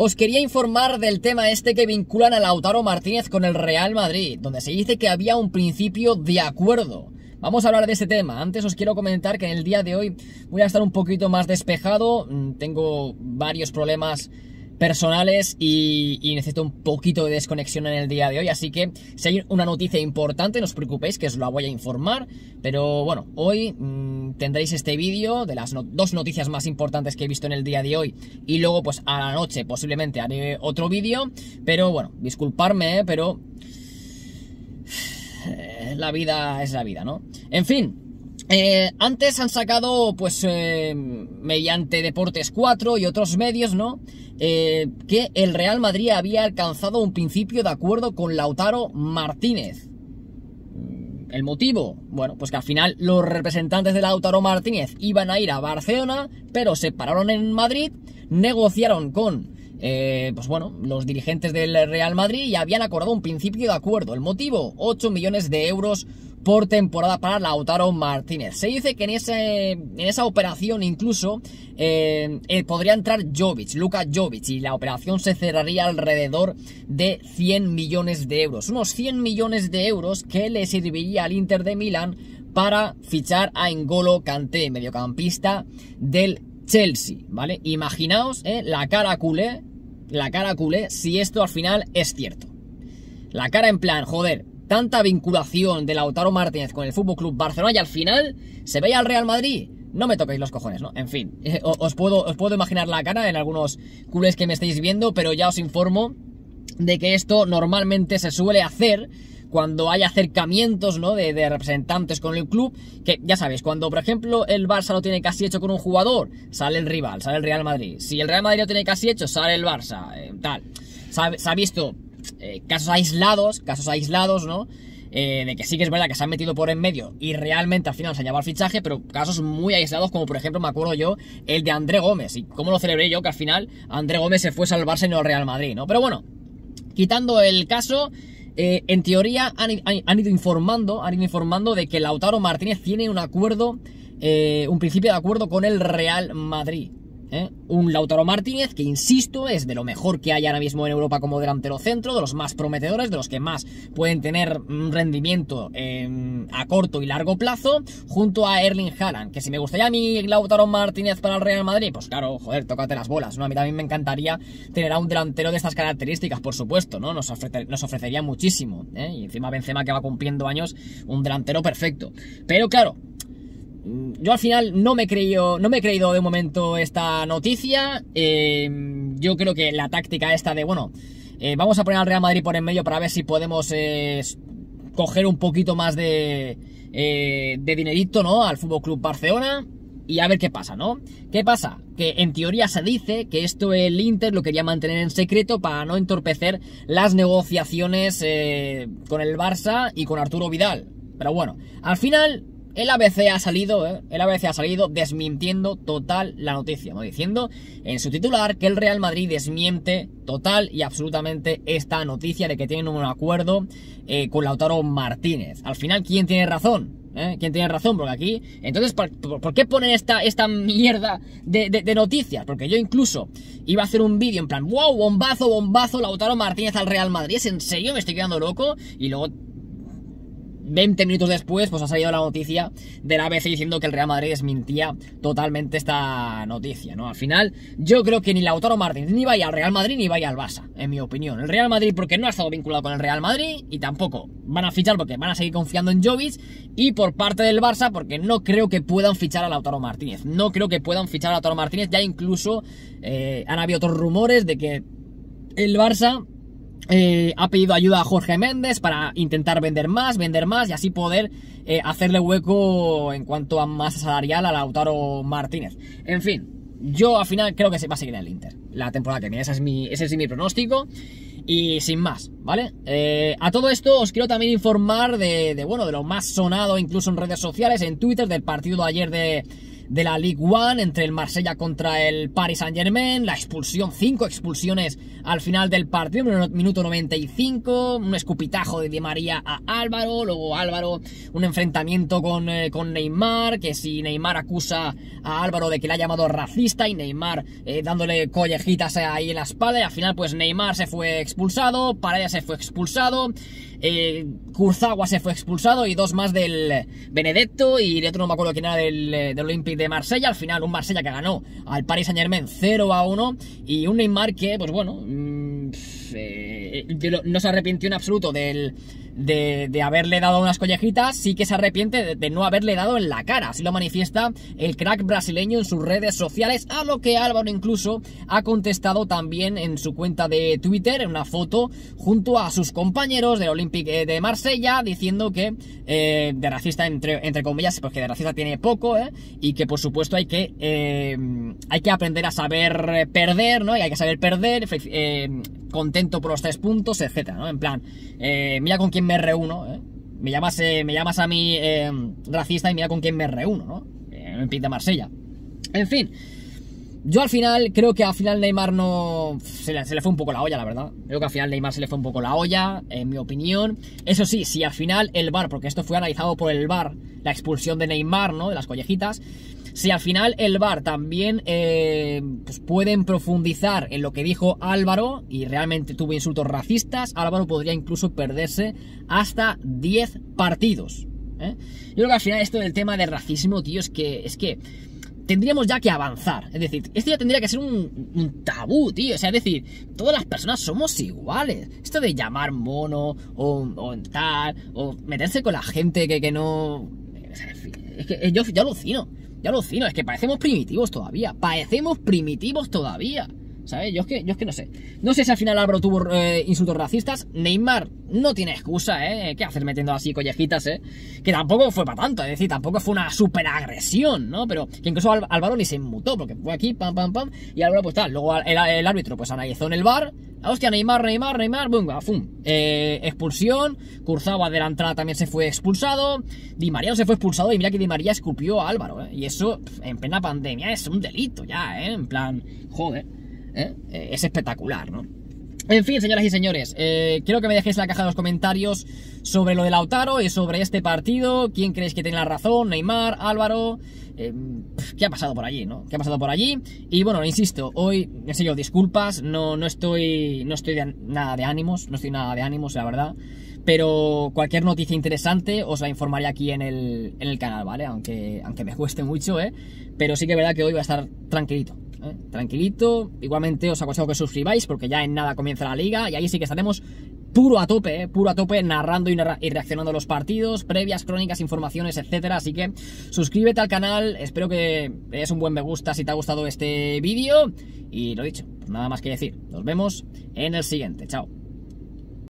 Os quería informar del tema este que vinculan a Lautaro Martínez con el Real Madrid, donde se dice que había un principio de acuerdo. Vamos a hablar de este tema. Antes os quiero comentar que en el día de hoy voy a estar un poquito más despejado. Mm, tengo varios problemas personales y, necesito un poquito de desconexión en el día de hoy, así que si hay una noticia importante, no os preocupéis que os la voy a informar, pero bueno, hoy mm, tendréis este vídeo de las dos noticias más importantes que he visto en el día de hoy y luego pues a la noche posiblemente haré otro vídeo, pero bueno, disculparme, ¿eh? pero la vida es la vida, ¿no? En fin, eh, antes han sacado, pues, eh, mediante Deportes 4 y otros medios, ¿no? Eh, que el Real Madrid había alcanzado un principio de acuerdo con Lautaro Martínez. Mm, ¿El motivo? Bueno, pues que al final los representantes de Lautaro Martínez iban a ir a Barcelona, pero se pararon en Madrid, negociaron con pues bueno, los dirigentes del Real Madrid y habían acordado un principio de acuerdo. El motivo, 8 millones de euros por temporada para Lautaro Martínez. Se dice que en, en esa operación incluso eh, eh, podría entrar Jovic, Luka Jovic, y la operación se cerraría alrededor de 100 millones de euros. Unos 100 millones de euros que le serviría al Inter de Milán para fichar a Engolo Kanté, mediocampista del Chelsea, ¿vale? Imaginaos eh, la cara culé, la cara culé, si esto al final es cierto. La cara en plan, joder, tanta vinculación de Lautaro Martínez con el Fútbol Club Barcelona y al final se veía al Real Madrid. No me toquéis los cojones, ¿no? En fin, eh, os, puedo, os puedo imaginar la cara en algunos culés que me estáis viendo, pero ya os informo de que esto normalmente se suele hacer cuando hay acercamientos, ¿no? De, representantes con el club, que ya sabéis, cuando por ejemplo el Barça lo tiene casi hecho con un jugador, sale el rival, sale el Real Madrid. Si el Real Madrid lo tiene casi hecho, sale el Barça, eh, tal. se ha visto eh, casos aislados, casos aislados, ¿no? Eh, de que sí que es verdad que se han metido por en medio y realmente al final se ha llevado el fichaje, pero casos muy aislados, como por ejemplo me acuerdo yo, el de André Gómez. Y cómo lo celebré yo que al final André Gómez se fue a salvarse no al Real Madrid, ¿no? Pero bueno, quitando el caso, eh, en teoría han, ido informando, han ido informando de que Lautaro Martínez tiene un acuerdo, un principio de acuerdo con el Real Madrid. ¿Eh? Un Lautaro Martínez que, insisto, es de lo mejor que hay ahora mismo en Europa como delantero centro, de los más prometedores, de los que más pueden tener rendimiento a corto y largo plazo, junto a Erling Haaland, que si me gustaría a mí Lautaro Martínez para el Real Madrid, pues claro, joder, tócate las bolas, ¿no? A mí también me encantaría tener a un delantero de estas características, por supuesto, ¿no? Nos, nos ofrecería muchísimo, ¿eh? Y encima Benzema que va cumpliendo años, un delantero perfecto. Pero claro, yo al final no me he creído, no me he creído de momento esta noticia. Eh, yo creo que la táctica esta de, bueno, eh, vamos a poner al Real Madrid por en medio para ver si podemos eh, coger un poquito más de, de dinerito, ¿no? Al Fútbol Club Barcelona. Y a ver qué pasa, ¿no? ¿Qué pasa? Que en teoría se dice que esto el Inter lo quería mantener en secreto para no entorpecer las negociaciones con el Barça y con Arturo Vidal. Pero bueno, al final el ABC ha salido, ¿eh? el ABC ha salido desmintiendo total la noticia, ¿no? Diciendo en su titular que el Real Madrid desmiente total y absolutamente esta noticia de que tienen un acuerdo eh, con Lautaro Martínez. Al final, ¿quién tiene razón? ¿Eh? ¿Quién tiene razón? Porque aquí, entonces, ¿por, qué ponen esta, esta mierda de, de, noticias? Porque yo incluso iba a hacer un vídeo en plan, wow, bombazo, bombazo, Lautaro Martínez al Real Madrid, ¿es en serio? ¿Me estoy quedando loco? Y luego 20 minutos después, pues ha salido la noticia de la ABC diciendo que el Real Madrid desmintía totalmente esta noticia, ¿no? Al final, yo creo que ni Lautaro Martínez ni vaya al Real Madrid ni vaya al Barça, en mi opinión. El Real Madrid porque no ha estado vinculado con el Real Madrid y tampoco van a fichar porque van a seguir confiando en Jovic y por parte del Barça porque no creo que puedan fichar a Lautaro Martínez. No creo que puedan fichar a Lautaro Martínez, ya incluso eh, han habido otros rumores de que el Barça eh, ha pedido ayuda a Jorge Méndez para intentar vender más, vender más y así poder eh, hacerle hueco en cuanto a masa salarial a Lautaro Martínez. En fin, yo al final creo que se va a seguir en el Inter la temporada que viene. Ese es mi, ese es mi pronóstico. Y sin más, ¿vale? Eh, a todo esto os quiero también informar de, de, bueno, de lo más sonado incluso en redes sociales, en Twitter, del partido de ayer de, de la Ligue 1 entre el Marsella contra el Paris Saint Germain, la expulsión, cinco expulsiones al final del partido, minuto 95, un escupitajo de Di María a Álvaro, luego Álvaro, un enfrentamiento con, eh, con Neymar, que si Neymar acusa a Álvaro de que le ha llamado racista y Neymar eh, dándole collejitas ahí en la espalda, y al final pues Neymar se fue expulsado, Paredes se fue expulsado, eh, se fue expulsado y dos más del Benedetto y de otro no me acuerdo quién era del, eh, del Olympique de Marsella. Al final un Marsella que ganó al Paris Saint Germain 0 a 1 y un Neymar que, pues bueno, mmm, no se arrepintió en absoluto del, de, haberle dado unas collejitas, sí que se arrepiente de, no haberle dado en la cara. Así lo manifiesta el crack brasileño en sus redes sociales, a lo que Álvaro incluso ha contestado también en su cuenta de Twitter, en una foto, junto a sus compañeros del Olympique de Marsella, diciendo que eh, de racista, entre, entre comillas, porque de racista tiene poco, ¿eh? y que por supuesto hay que, eh, hay que aprender a saber perder, ¿no? Y hay que saber perder, contento por los tres puntos, etcétera, ¿no? En plan, mira con quién me reúno, ¿eh? Me llamas, eh, me llamas a mí eh, racista y mira con quién me reúno, ¿no? Eh, en pinta Marsella. En fin, yo al final creo que al final Neymar no... Se le, fue un poco la olla, la verdad. Creo que al final Neymar se le fue un poco la olla, en mi opinión. Eso sí, si al final el VAR, porque esto fue analizado por el VAR, la expulsión de Neymar, ¿no? De las collejitas. Si al final el VAR también eh, pues pueden profundizar en lo que dijo Álvaro y realmente tuvo insultos racistas, Álvaro podría incluso perderse hasta 10 partidos. ¿eh? Yo creo que al final esto del tema del racismo, tío, es que, es que tendríamos ya que avanzar. Es decir, esto ya tendría que ser un, tabú, tío. O sea, es decir, todas las personas somos iguales. Esto de llamar mono o, tal, o meterse con la gente que, que no... Es que yo, yo alucino. Ya alucino, es que parecemos primitivos todavía. Parecemos primitivos todavía. ¿Sabes? Yo es que, yo es que no sé. No sé si al final Álvaro tuvo eh, insultos racistas. Neymar no tiene excusa, ¿eh? ¿Qué hacer metiendo así collejitas, eh? Que tampoco fue para tanto, es decir, tampoco fue una super agresión, ¿no? Pero que incluso Álvaro ni se inmutó, porque fue aquí, pam, pam, pam, y Álvaro pues tal. Luego el, árbitro pues analizó en el bar. Hostia, Neymar, Neymar, Neymar, boom, fum. Eh, expulsión. Curzaba de la entrada también se fue expulsado. Di María no se fue expulsado y mira que Di María escupió a Álvaro, ¿eh? Y eso, en plena pandemia, es un delito ya, ¿eh? En plan, joder. ¿Eh? Eh, es espectacular, ¿no? En fin, señoras y señores, eh, quiero que me dejéis en la caja de los comentarios sobre lo de Lautaro y sobre este partido. ¿Quién creéis que tiene la razón? ¿Neymar? ¿Álvaro? ¿Qué ha pasado por allí, no? ¿Qué ha pasado por allí? Y bueno, insisto, hoy, en serio, disculpas, no, no estoy, no estoy nada de ánimos, no estoy nada de ánimos, la verdad. Pero cualquier noticia interesante os la informaré aquí en el, en el canal, ¿vale? Aunque, aunque me cueste mucho, ¿eh? Pero sí que es verdad que hoy va a estar tranquilito. ¿Eh? tranquilito. Igualmente os aconsejo que suscribáis porque ya en nada comienza la liga y ahí sí que estaremos puro a tope, ¿eh? puro a tope, narrando y, reaccionando a los partidos, previas, crónicas, informaciones, etcétera. Así que suscríbete al canal, espero que des un buen me gusta si te ha gustado este vídeo. Y lo dicho, pues nada más que decir. Nos vemos en el siguiente. Chao.